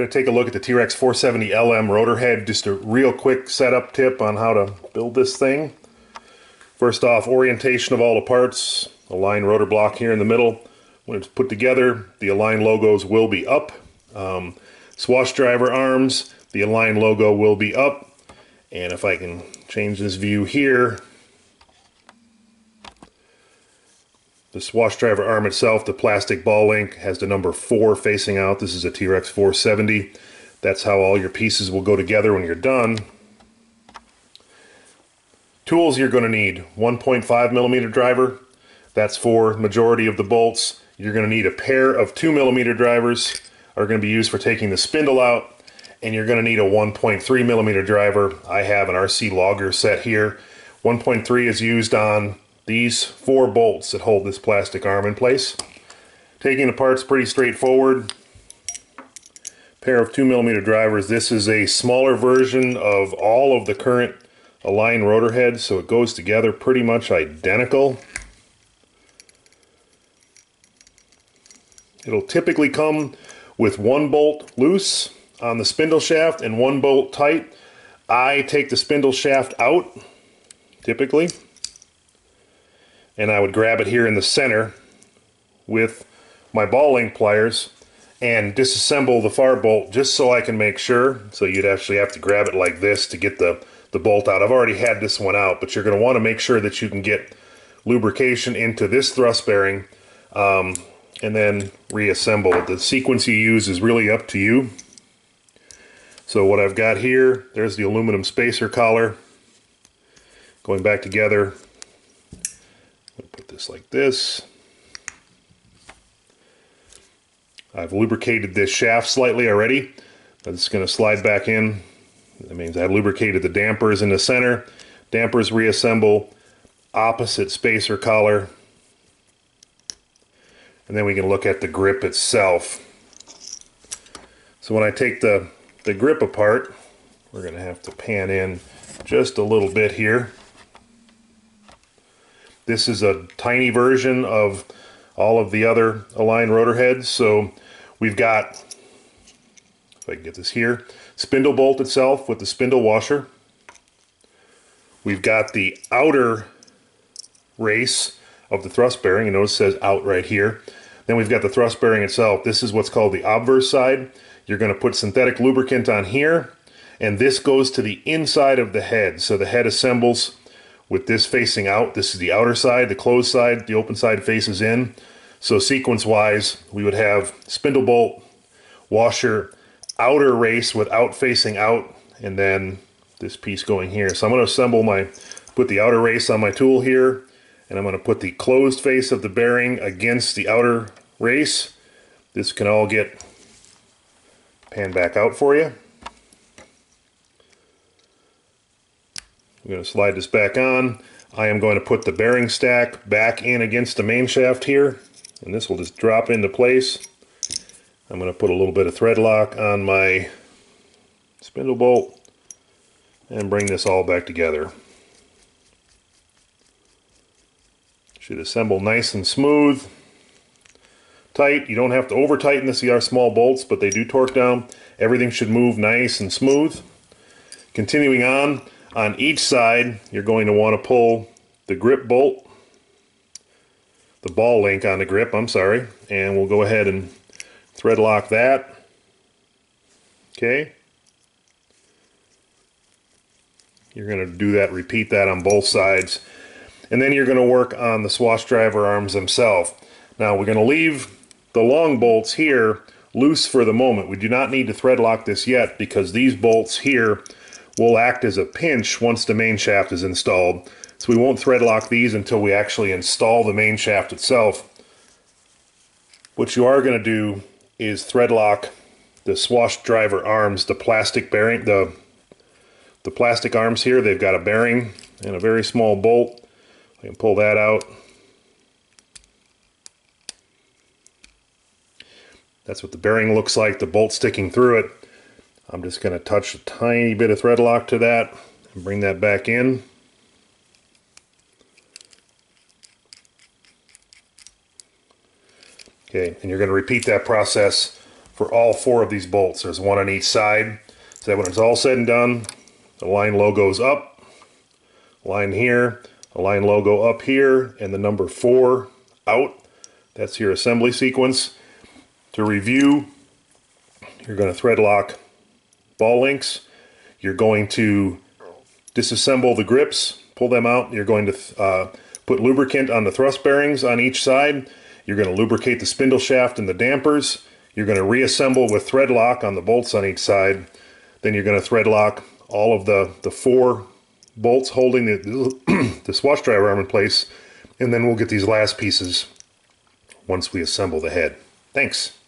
Going to take a look at the T-Rex 470 LM rotor head. Just a real quick setup tip on how to build this thing. First off, orientation of all the parts. Align rotor block here in the middle. When it's put together, the Align logos will be up. Um, swash driver arms, the Align logo will be up. And if I can change this view here, The swash driver arm itself, the plastic ball link, has the number 4 facing out. This is a T-Rex 470. That's how all your pieces will go together when you're done. Tools you're going to need. 1.5 millimeter driver. That's for majority of the bolts. You're going to need a pair of 2 millimeter drivers are going to be used for taking the spindle out. And you're going to need a 1.3 millimeter driver. I have an RC logger set here. 1.3 is used on these four bolts that hold this plastic arm in place. Taking the parts pretty straightforward. Pair of 2 millimeter drivers. This is a smaller version of all of the current Align rotor heads, so it goes together pretty much identical. It'll typically come with one bolt loose on the spindle shaft and one bolt tight. I take the spindle shaft out, typically, and I would grab it here in the center with my ball link pliers and disassemble the far bolt just so I can make sure. So you'd actually have to grab it like this to get the, the bolt out. I've already had this one out, but you're going to want to make sure that you can get lubrication into this thrust bearing um, and then reassemble. The sequence you use is really up to you. So what I've got here, there's the aluminum spacer collar going back together put this like this. I've lubricated this shaft slightly already. It's going to slide back in. That means I've lubricated the dampers in the center. Dampers reassemble, opposite spacer collar. And then we can look at the grip itself. So when I take the, the grip apart, we're going to have to pan in just a little bit here. This is a tiny version of all of the other Align rotor heads. So we've got, if I can get this here, spindle bolt itself with the spindle washer. We've got the outer race of the thrust bearing. You notice says out right here. Then we've got the thrust bearing itself. This is what's called the obverse side. You're going to put synthetic lubricant on here, and this goes to the inside of the head. So the head assembles with this facing out. This is the outer side, the closed side, the open side faces in. So sequence wise, we would have spindle bolt, washer, outer race without facing out, and then this piece going here. So I'm going to assemble my, put the outer race on my tool here, and I'm going to put the closed face of the bearing against the outer race. This can all get panned back out for you. I'm going to slide this back on. I am going to put the bearing stack back in against the main shaft here, and this will just drop into place. I'm going to put a little bit of thread lock on my spindle bolt and bring this all back together. Should assemble nice and smooth. Tight, you don't have to over tighten this. These are small bolts, but they do torque down. Everything should move nice and smooth. Continuing on, on each side, you're going to want to pull the grip bolt, the ball link on the grip, I'm sorry, and we'll go ahead and thread lock that. Okay. You're going to do that, repeat that on both sides. And then you're going to work on the swash driver arms themselves. Now we're going to leave the long bolts here loose for the moment. We do not need to thread lock this yet because these bolts here will act as a pinch once the main shaft is installed. So we won't thread lock these until we actually install the main shaft itself. What you are going to do is thread lock the swash driver arms, the plastic bearing, the, the plastic arms here. They've got a bearing and a very small bolt. I can pull that out. That's what the bearing looks like, the bolt sticking through it. I'm just going to touch a tiny bit of thread lock to that and bring that back in. Okay, and you're going to repeat that process for all four of these bolts. There's one on each side. So that when it's all said and done, the line logo's up, line here, Align logo up here, and the number four out. That's your assembly sequence. To review, you're going to thread lock ball links. You're going to disassemble the grips, pull them out. You're going to uh, put lubricant on the thrust bearings on each side. You're going to lubricate the spindle shaft and the dampers. You're going to reassemble with thread lock on the bolts on each side. Then you're going to thread lock all of the, the four bolts holding the, this swash driver arm in place. And then we'll get these last pieces once we assemble the head. Thanks.